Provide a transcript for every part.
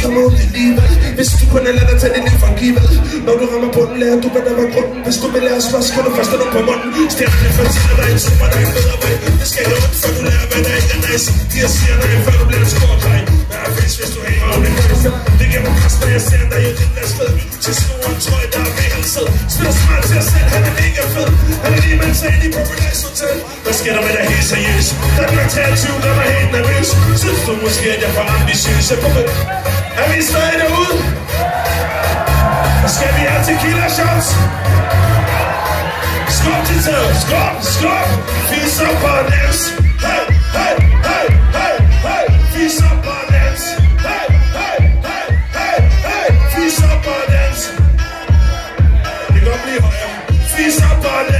tålmodig livet Hvis du kun er lader tage din liv for givet Når du rammer bunden, lærer du, hvad der var grunden Hvis du vil lære at slås, kan du først have på munden Stjernen fortæller dig en sommer, der er en bedre vej Det skal jeg ondt, før du lærer, hvad der ikke er nice De har siger nej, før du bliver en stor dreng Der er fisk, hvis du hænger om en højse Det giver mig kast, når jeg ser dig i din næste sted Til snoren, tror jeg, der er vægelset Spiller smart til os selv, han er mega fed Han er lige med en tag i Paradise Hotel Hvad sker der med dig helt seriøst? Danmark tager 20, der var helt nervøs Synes du måske, at jeg er for ambitiøs? Jeg på er vi stadig derude? Skal vi have tequila shots? Skub til taget, skub, skub! Fiser på en els, hey, hey, hey, hey, hey! Fiser på en els, hey, hey, hey, hey, hey! Fiser på en els! Det kan blive højere. Fiser på en els!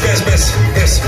best, best, best.